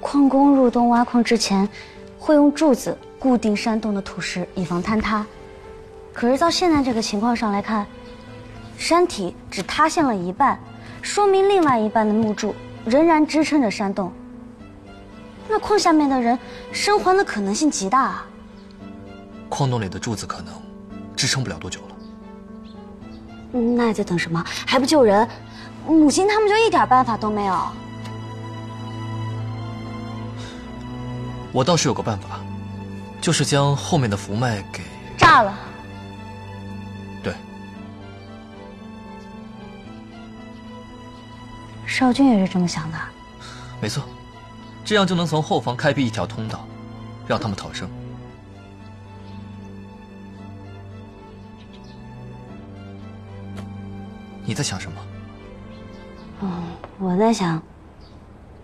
矿工入洞挖矿之前，会用柱子固定山洞的土石，以防坍塌。可是到现在这个情况上来看，山体只塌陷了一半，说明另外一半的木柱仍然支撑着山洞。那矿下面的人生还的可能性极大啊！矿洞里的柱子可能支撑不了多久。那还在等什么？还不救人？母亲他们就一点办法都没有。我倒是有个办法，就是将后面的福脉给炸了。对，少君也是这么想的。没错，这样就能从后方开辟一条通道，让他们逃生。你在想什么？嗯，我在想，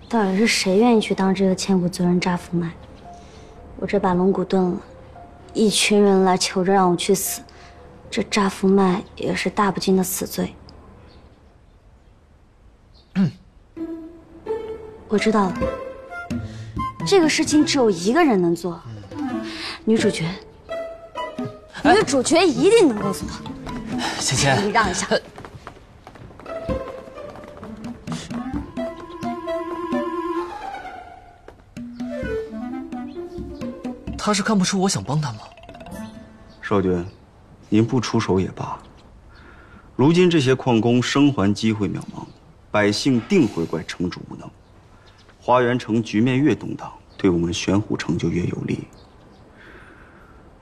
到底是谁愿意去当这个千古罪人扎福麦？我这把龙骨钝了，一群人来求着让我去死，这扎福麦也是大不敬的死罪。嗯，我知道了，这个事情只有一个人能做，女主角，女主角一定能够做。芊芊，你让一下。他是看不出我想帮他吗？少君，您不出手也罢。如今这些矿工生还机会渺茫，百姓定会怪城主无能。花园城局面越动荡，对我们玄虎城就越有利。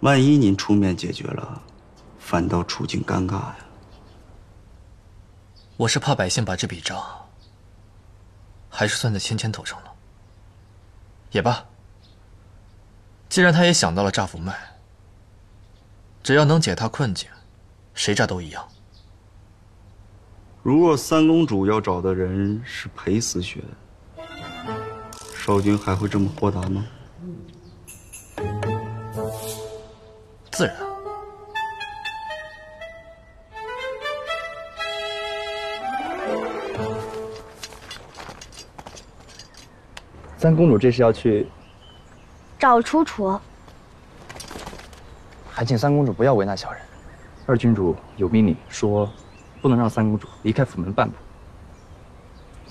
万一您出面解决了，反倒处境尴尬呀。我是怕百姓把这笔账还是算在芊芊头上了。也罢。既然他也想到了炸福脉，只要能解他困境，谁炸都一样。如果三公主要找的人是裴思雪，少君还会这么豁达吗？自然。三公主这是要去。找楚楚，还请三公主不要为难小人。二郡主有命令说，不能让三公主离开府门半步。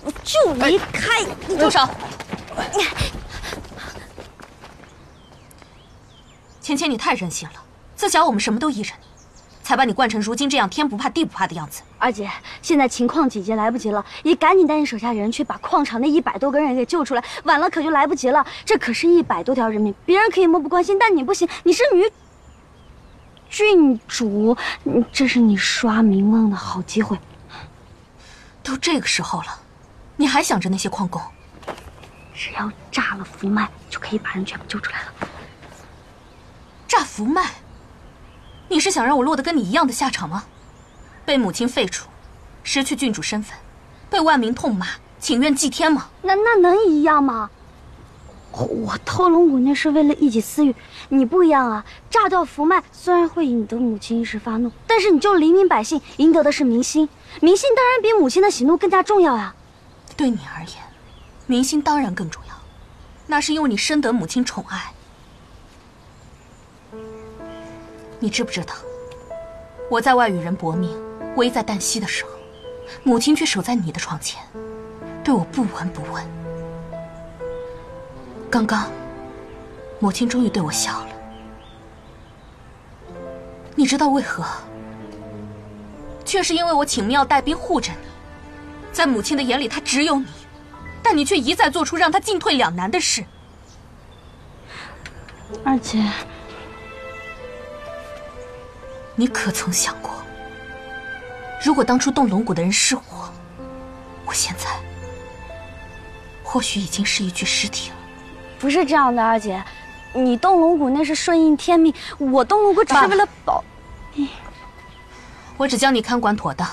我就离开！你住手！芊芊，你太任性了，自小我们什么都依着你。才把你惯成如今这样天不怕地不怕的样子。二姐，现在情况紧急，来不及了，你赶紧带你手下人去把矿场那一百多个人给救出来，晚了可就来不及了。这可是一百多条人命，别人可以漠不关心，但你不行，你是女郡主，这是你刷名望的好机会。都这个时候了，你还想着那些矿工？只要炸了福脉，就可以把人全部救出来了。炸福脉？你是想让我落得跟你一样的下场吗？被母亲废除，失去郡主身份，被万民痛骂，请愿祭天吗？那那能一样吗？我偷龙骨那是为了一己私欲，你不一样啊！炸掉福脉虽然会引得母亲一时发怒，但是你救黎民百姓，赢得的是民心，民心当然比母亲的喜怒更加重要呀。对你而言，民心当然更重要，那是因为你深得母亲宠爱。你知不知道，我在外与人搏命，危在旦夕的时候，母亲却守在你的床前，对我不闻不问。刚刚，母亲终于对我笑了。你知道为何？却是因为我请庙带兵护着你，在母亲的眼里，她只有你，但你却一再做出让她进退两难的事。二姐。你可曾想过，如果当初动龙骨的人是我，我现在或许已经是一具尸体了。不是这样的，二姐，你动龙骨那是顺应天命，我动龙骨只是为了保。我只将你看管妥当，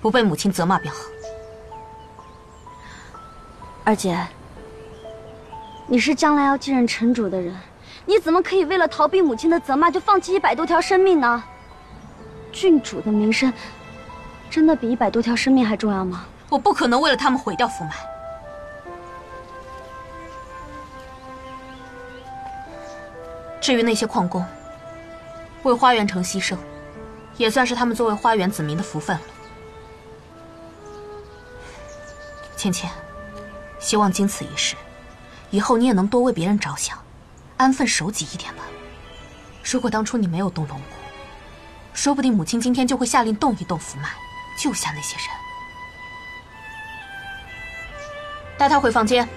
不被母亲责骂便好。二姐，你是将来要继任城主的人。你怎么可以为了逃避母亲的责骂，就放弃一百多条生命呢？郡主的名声，真的比一百多条生命还重要吗？我不可能为了他们毁掉福脉。至于那些矿工，为花园城牺牲，也算是他们作为花园子民的福分了。芊芊，希望经此一事，以后你也能多为别人着想，安分守己一点吧。如果当初你没有动龙骨，说不定母亲今天就会下令动一动符脉，救下那些人。带他回房间。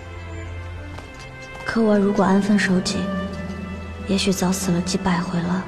可我如果安分守己，也许早死了几百回了。